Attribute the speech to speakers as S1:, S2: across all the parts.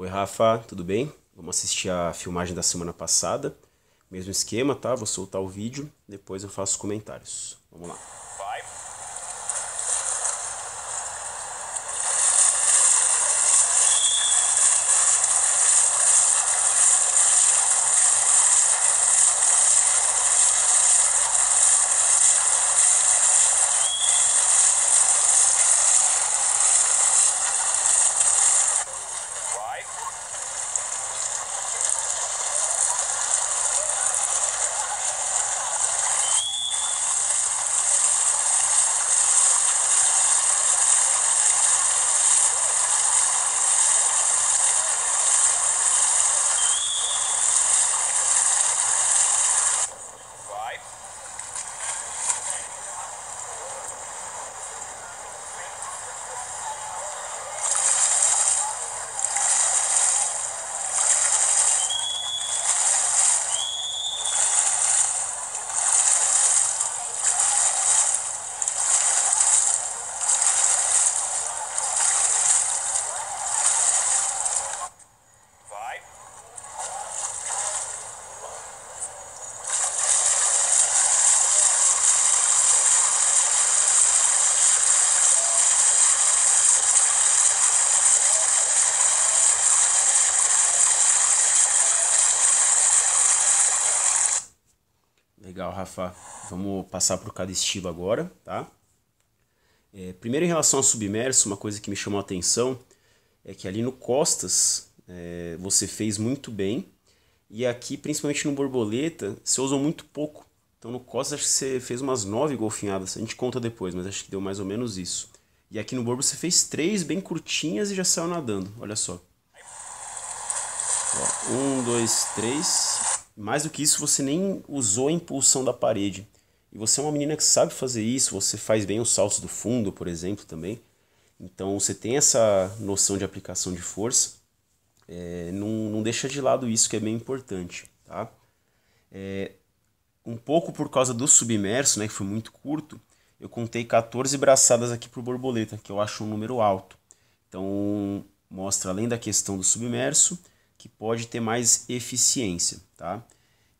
S1: Oi, Rafa, tudo bem? Vamos assistir a filmagem da semana passada. Mesmo esquema, tá? Vou soltar o vídeo, depois eu faço os comentários. Vamos lá. Legal, Rafa. Vamos passar por cada estilo agora, tá? É, primeiro, em relação ao submerso, uma coisa que me chamou a atenção é que ali no costas é, você fez muito bem e aqui, principalmente no borboleta, você usou muito pouco. Então no costas acho que você fez umas nove golfinhadas, a gente conta depois, mas acho que deu mais ou menos isso. E aqui no borbo você fez três bem curtinhas e já saiu nadando, olha só. Ó, um, dois, três, mais do que isso, você nem usou a impulsão da parede. E você é uma menina que sabe fazer isso, você faz bem os saltos do fundo, por exemplo, também. Então você tem essa noção de aplicação de força. É, não, não deixa de lado isso que é bem importante. Tá? É, um pouco por causa do submerso, né, que foi muito curto, eu contei 14 braçadas aqui o borboleta, que eu acho um número alto. Então mostra além da questão do submerso, que pode ter mais eficiência, tá?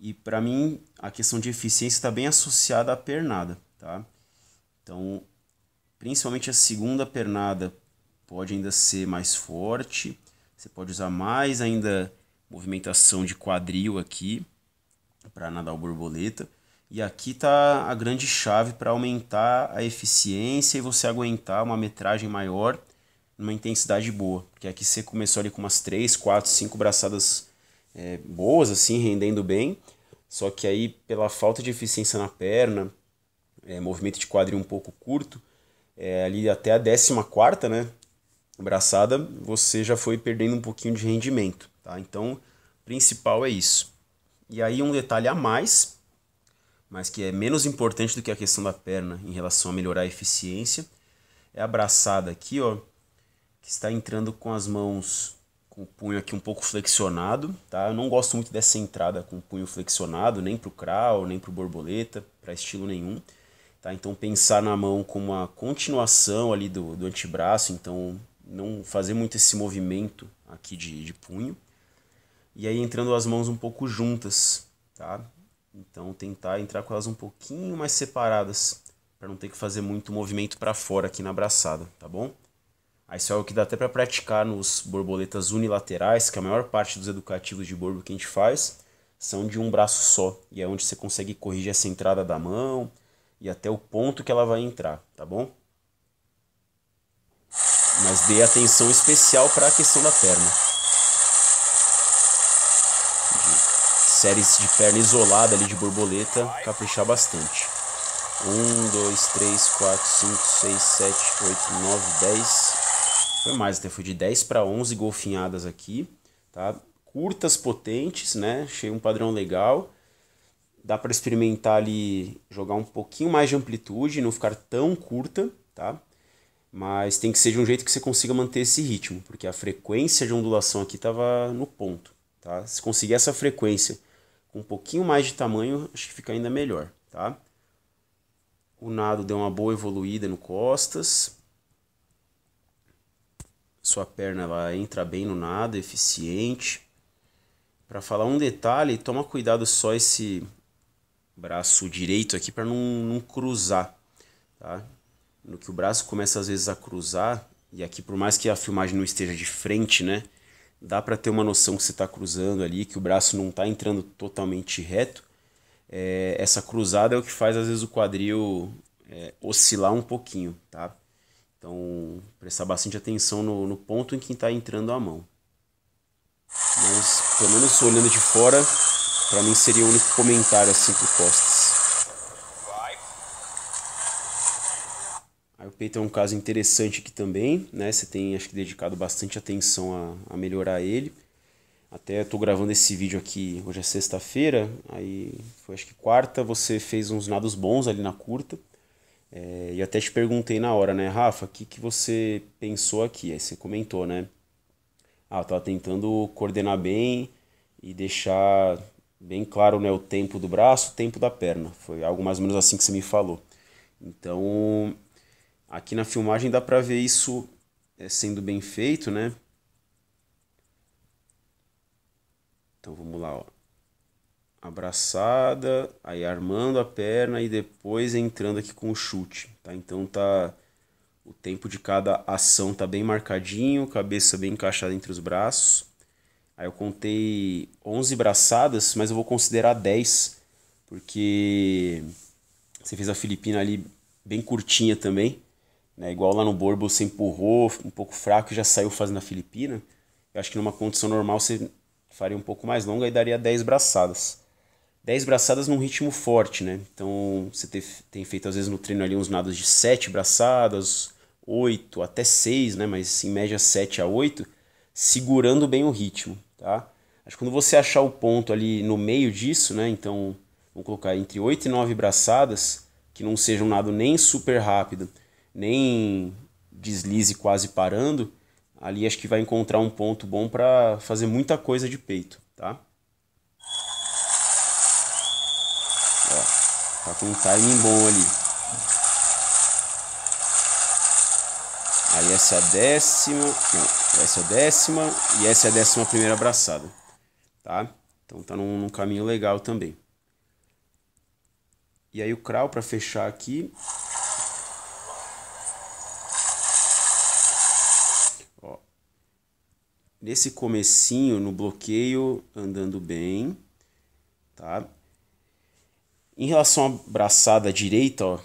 S1: E para mim a questão de eficiência está bem associada à pernada, tá? Então, principalmente a segunda pernada pode ainda ser mais forte, você pode usar mais ainda movimentação de quadril aqui para nadar o borboleta. E aqui está a grande chave para aumentar a eficiência e você aguentar uma metragem maior numa intensidade boa. Porque aqui você começou ali com umas 3, 4, 5 braçadas é, boas, assim, rendendo bem. Só que aí, pela falta de eficiência na perna, é, movimento de quadril um pouco curto, é, ali até a 14 né, braçada, você já foi perdendo um pouquinho de rendimento. Tá? Então, principal é isso. E aí um detalhe a mais, mas que é menos importante do que a questão da perna em relação a melhorar a eficiência, é a braçada aqui, ó, está entrando com as mãos com o punho aqui um pouco flexionado, tá? Eu não gosto muito dessa entrada com o punho flexionado, nem para o crawl, nem para o borboleta, para estilo nenhum, tá? Então pensar na mão como uma continuação ali do, do antebraço, então não fazer muito esse movimento aqui de, de punho. E aí entrando as mãos um pouco juntas, tá? Então tentar entrar com elas um pouquinho mais separadas, para não ter que fazer muito movimento para fora aqui na abraçada, tá bom? Isso é o que dá até para praticar nos borboletas unilaterais, que a maior parte dos educativos de borbo que a gente faz são de um braço só. E é onde você consegue corrigir essa entrada da mão e até o ponto que ela vai entrar, tá bom? Mas dê atenção especial para a questão da perna. De séries de perna isolada ali de borboleta, caprichar bastante. 1, 2, 3, 4, 5, 6, 7, 8, 9, 10, foi mais, até foi de 10 para 11 golfinhadas aqui, tá? Curtas, potentes, né? Achei um padrão legal. Dá para experimentar ali, jogar um pouquinho mais de amplitude, não ficar tão curta, tá? Mas tem que ser de um jeito que você consiga manter esse ritmo, porque a frequência de ondulação aqui estava no ponto, tá? Se conseguir essa frequência com um pouquinho mais de tamanho, acho que fica ainda melhor, tá? O nado deu uma boa evoluída no costas, sua perna ela entra bem no nado, eficiente. Para falar um detalhe, toma cuidado só esse braço direito aqui para não, não cruzar, tá? No que o braço começa às vezes a cruzar, e aqui por mais que a filmagem não esteja de frente, né? Dá para ter uma noção que você está cruzando ali, que o braço não está entrando totalmente reto. É, essa cruzada é o que faz às vezes o quadril é, oscilar um pouquinho, tá? Então, prestar bastante atenção no, no ponto em que está entrando a mão. Mas, pelo menos olhando de fora, para mim seria o único comentário assim pro Costas. Aí o peito é um caso interessante aqui também, né? Você tem acho que dedicado bastante atenção a, a melhorar ele. Até estou gravando esse vídeo aqui, hoje é sexta-feira, aí foi acho que quarta, você fez uns nados bons ali na curta. É, e até te perguntei na hora, né, Rafa, o que, que você pensou aqui? Aí você comentou, né? Ah, eu tava tentando coordenar bem e deixar bem claro né, o tempo do braço, o tempo da perna. Foi algo mais ou menos assim que você me falou. Então, aqui na filmagem dá pra ver isso é, sendo bem feito, né? Então vamos lá, ó abraçada, aí armando a perna e depois entrando aqui com o chute, tá? Então tá o tempo de cada ação tá bem marcadinho, cabeça bem encaixada entre os braços. Aí eu contei 11 braçadas, mas eu vou considerar 10, porque você fez a Filipina ali bem curtinha também, né? Igual lá no Borbo você empurrou um pouco fraco e já saiu fazendo a Filipina. Eu acho que numa condição normal você faria um pouco mais longa e daria 10 braçadas. 10 braçadas num ritmo forte, né? Então você tem feito às vezes no treino ali uns nados de 7 braçadas, 8 até 6, né? Mas em média 7 a 8, segurando bem o ritmo, tá? Acho que quando você achar o ponto ali no meio disso, né? Então vamos colocar entre 8 e 9 braçadas, que não seja um nado nem super rápido, nem deslize quase parando, ali acho que vai encontrar um ponto bom para fazer muita coisa de peito, tá? Tá com um timing bom ali. Aí essa é a décima, não, essa é a décima e essa é a décima primeira abraçada, tá? Então tá num, num caminho legal também. E aí o crawl para fechar aqui. Ó. Nesse comecinho, no bloqueio, andando bem, tá? Em relação à braçada direita, ó,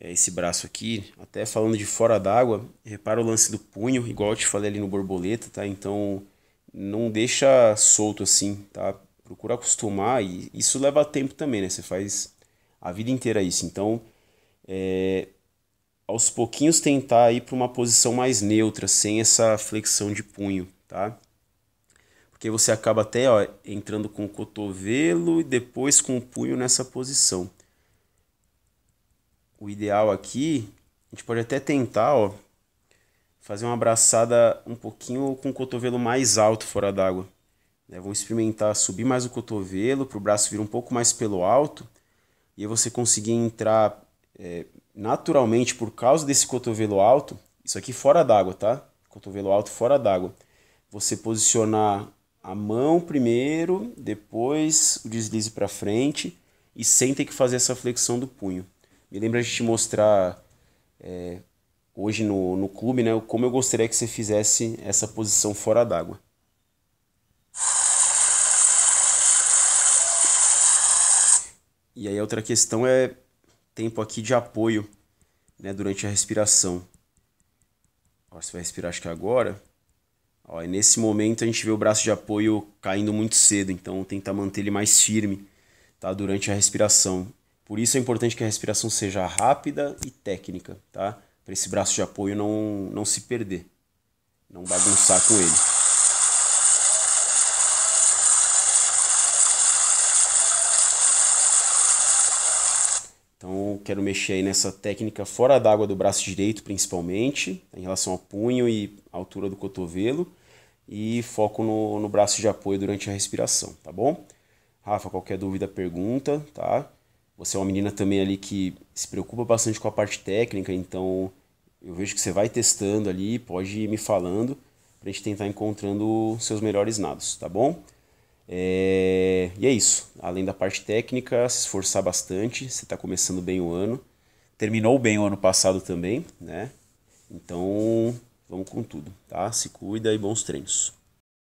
S1: é esse braço aqui, até falando de fora d'água, repara o lance do punho, igual eu te falei ali no borboleta, tá? Então não deixa solto assim, tá? Procura acostumar e isso leva tempo também, né? Você faz a vida inteira isso. Então, é, aos pouquinhos tentar ir para uma posição mais neutra, sem essa flexão de punho, tá? Porque você acaba até ó, entrando com o cotovelo e depois com o punho nessa posição. O ideal aqui, a gente pode até tentar ó, fazer uma abraçada um pouquinho com o cotovelo mais alto fora d'água. Né? Vamos experimentar subir mais o cotovelo para o braço vir um pouco mais pelo alto e você conseguir entrar é, naturalmente por causa desse cotovelo alto, isso aqui fora d'água, tá? Cotovelo alto fora d'água. Você posicionar a mão primeiro, depois o deslize para frente e sem ter que fazer essa flexão do punho. Me lembra a gente mostrar é, hoje no, no clube né, como eu gostaria que você fizesse essa posição fora d'água. E aí outra questão é tempo aqui de apoio né, durante a respiração. você vai respirar acho que agora. Ó, nesse momento a gente vê o braço de apoio caindo muito cedo, então tentar manter ele mais firme tá, durante a respiração. Por isso é importante que a respiração seja rápida e técnica, tá? Para esse braço de apoio não, não se perder, não bagunçar com ele. Então quero mexer aí nessa técnica fora d'água do braço direito, principalmente, em relação ao punho e altura do cotovelo e foco no, no braço de apoio durante a respiração, tá bom? Rafa, qualquer dúvida, pergunta, tá? Você é uma menina também ali que se preocupa bastante com a parte técnica, então eu vejo que você vai testando ali, pode ir me falando, para a gente tentar encontrando seus melhores nados, tá bom? É... E é isso. Além da parte técnica, se esforçar bastante. Você está começando bem o ano. Terminou bem o ano passado também, né? Então, vamos com tudo, tá? Se cuida e bons treinos.